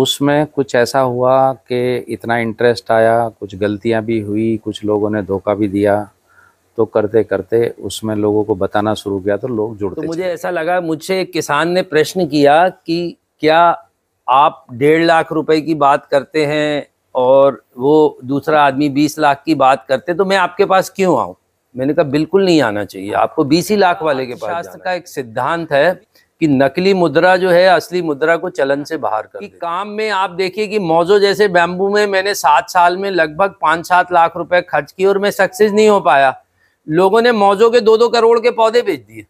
उसमें कुछ ऐसा हुआ कि इतना इंटरेस्ट आया कुछ गलतियाँ भी हुई कुछ लोगों ने धोखा भी दिया तो करते करते उसमें लोगों को बताना शुरू किया तो लोग जुड़ते तो मुझे ऐसा लगा मुझसे एक किसान ने प्रश्न किया कि क्या आप डेढ़ लाख रुपए की बात करते हैं और वो दूसरा आदमी बीस लाख की बात करते तो मैं आपके पास क्यों आऊँ? मैंने कहा बिल्कुल नहीं आना चाहिए आपको बीस ही लाख वाले के पास शास्त्र का एक सिद्धांत है कि नकली मुद्रा जो है असली मुद्रा को चलन से बाहर कर कि काम में आप देखिए कि मौजो जैसे बैम्बू में मैंने सात साल में लगभग पाँच सात लाख रुपए खर्च किए और मैं सक्सेस नहीं हो पाया। लोगों ने मौजों के दो दो करोड़ के पौधे बेच दिए।